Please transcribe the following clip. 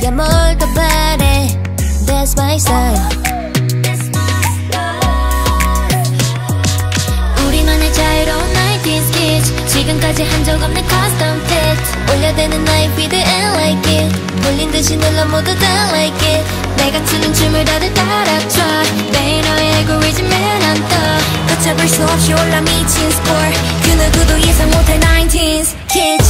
네가 뭘더 바래? That's my style. 우리만의 자유로운 90s kids. 지금까지 한 적 없는 custom fit 올려대는 나의 피드 and like it. 몰린 듯이 눌러 모두 다 like it. 내가 추는 춤을 다들 따라춰 매일 너의 알고리즘에 난떠 걷잡을 수 없이 올라 미친 스포 그 누구도 예상 못할 90s kids.